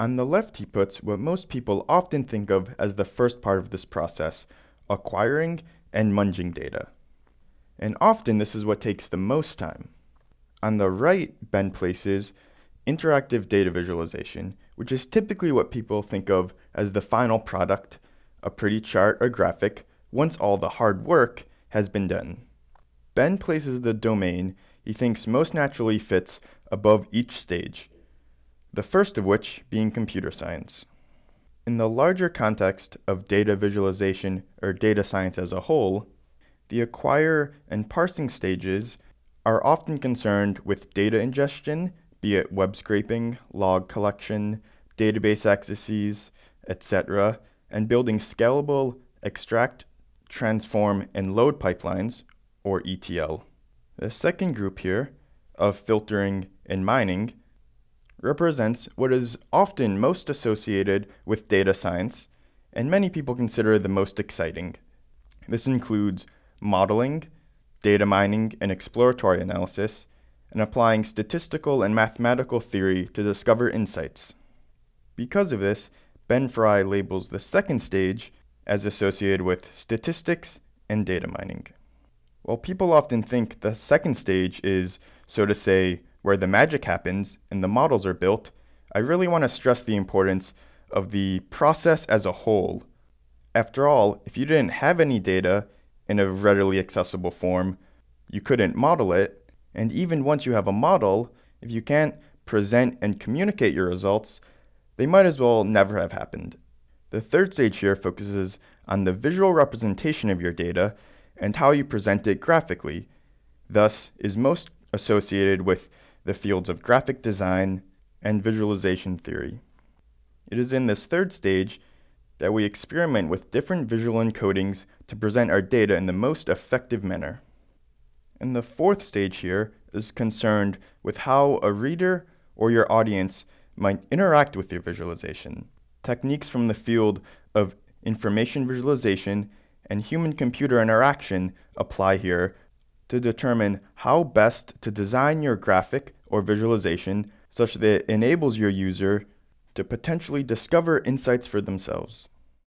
On the left, he puts what most people often think of as the first part of this process acquiring and munging data. And often this is what takes the most time. On the right, Ben places interactive data visualization, which is typically what people think of as the final product, a pretty chart or graphic, once all the hard work has been done. Ben places the domain he thinks most naturally fits above each stage, the first of which being computer science. In the larger context of data visualization or data science as a whole, the acquire and parsing stages are often concerned with data ingestion, be it web scraping, log collection, database accesses, etc., and building scalable extract, transform, and load pipelines, or ETL. The second group here, of filtering and mining, represents what is often most associated with data science, and many people consider the most exciting. This includes modeling, data mining, and exploratory analysis, and applying statistical and mathematical theory to discover insights. Because of this, Ben Fry labels the second stage as associated with statistics and data mining. While people often think the second stage is, so to say, where the magic happens and the models are built, I really want to stress the importance of the process as a whole. After all, if you didn't have any data in a readily accessible form, you couldn't model it, and even once you have a model, if you can't present and communicate your results, they might as well never have happened. The third stage here focuses on the visual representation of your data and how you present it graphically, thus is most associated with the fields of graphic design and visualization theory. It is in this third stage that we experiment with different visual encodings to present our data in the most effective manner. And the fourth stage here is concerned with how a reader or your audience might interact with your visualization. Techniques from the field of information visualization and human computer interaction apply here to determine how best to design your graphic or visualization such that it enables your user to potentially discover insights for themselves.